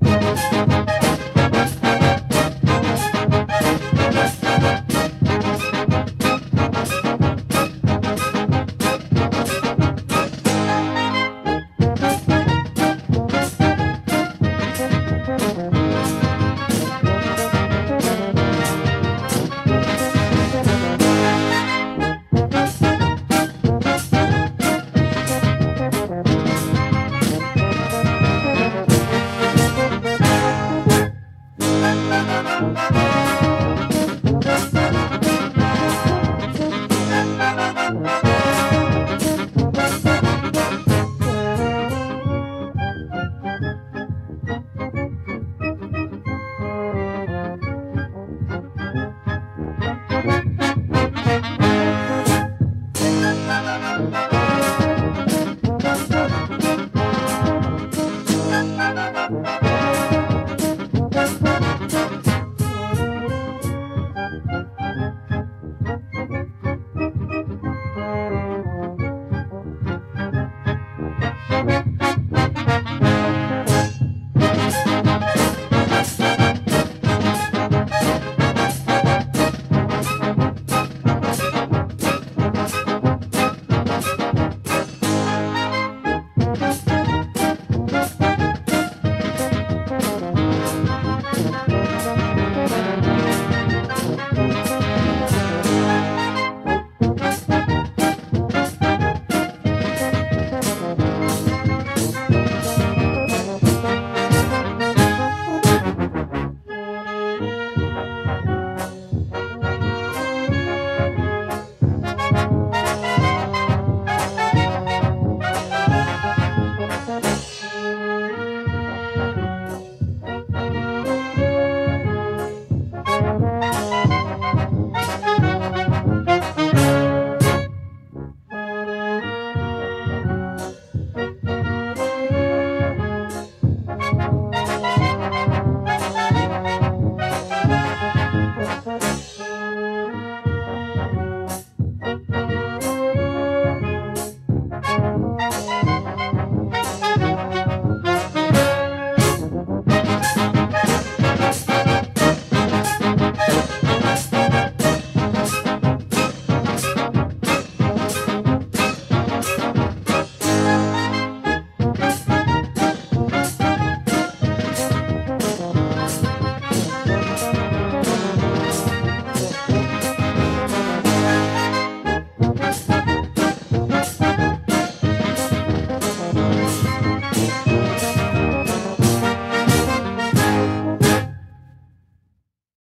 Música